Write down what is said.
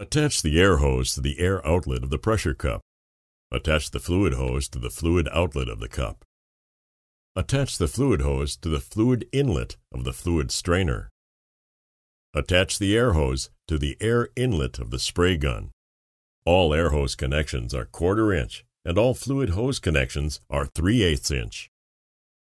Attach the air hose to the air outlet of the pressure cup. Attach the fluid hose to the fluid outlet of the cup. Attach the fluid hose to the fluid inlet of the fluid strainer. Attach the air hose to the air inlet of the spray gun. All air hose connections are quarter inch and all fluid hose connections are three-eighths inch.